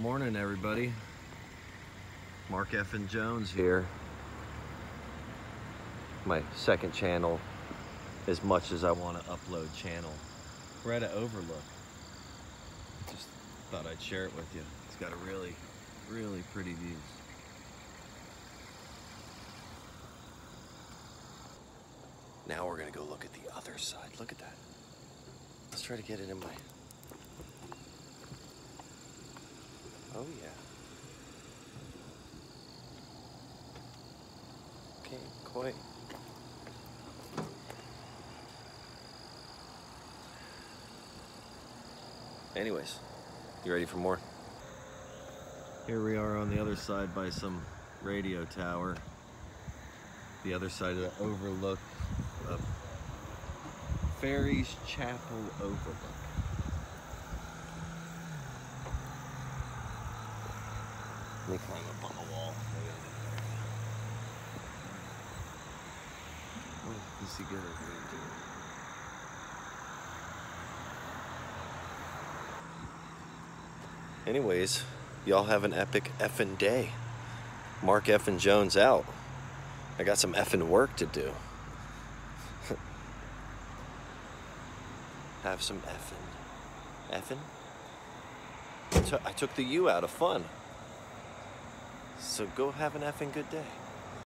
Morning, everybody. Mark effing Jones here. My second channel, as much as I want to upload channel. We're at an overlook. Just thought I'd share it with you. It's got a really, really pretty views. Now we're gonna go look at the other side. Look at that. Let's try to get it in my. Oh, yeah. Okay, quite. Anyways, you ready for more? Here we are on the other side by some radio tower. The other side of the overlook of Chapel Overlook. Let me climb up on the wall. You see good over here too. Anyways, y'all have an epic effing day. Mark effing Jones out. I got some effing work to do. have some effing. Effing? I took the U out of fun. So go have an effing good day.